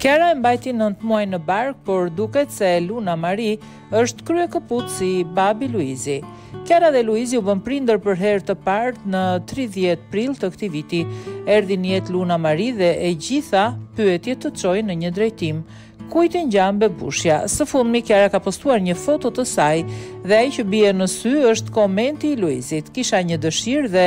Kjara e mbajti nëntë muaj në bark, por duket se Luna Mari është kryekëput si babi Luizi. Kjara dhe Luizi u bënë prindër për herë të parë në 30 prill të këtij viti. Erdhi në jetë Luna Mari dhe e gjitha pyetjet të çojnë në një drejtim. Kujt i ngjan bebushja, së fundmi Kjara ka postuar një foto të saj dhe ai që bie në sy është komenti i Luizit. Kisha një dëshirë dhe